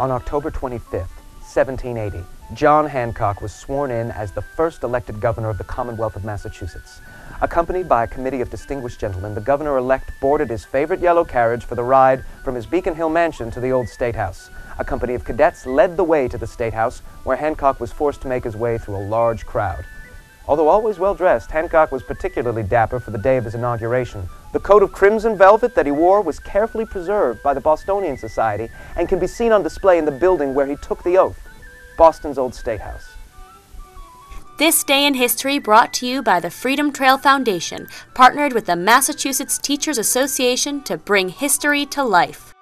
On October 25th, 1780, John Hancock was sworn in as the first elected governor of the Commonwealth of Massachusetts. Accompanied by a committee of distinguished gentlemen, the governor elect boarded his favorite yellow carriage for the ride from his Beacon Hill mansion to the old State House. A company of cadets led the way to the State House, where Hancock was forced to make his way through a large crowd. Although always well dressed, Hancock was particularly dapper for the day of his inauguration. The coat of crimson velvet that he wore was carefully preserved by the Bostonian Society and can be seen on display in the building where he took the oath, Boston's old State House. This Day in History brought to you by the Freedom Trail Foundation, partnered with the Massachusetts Teachers Association to bring history to life.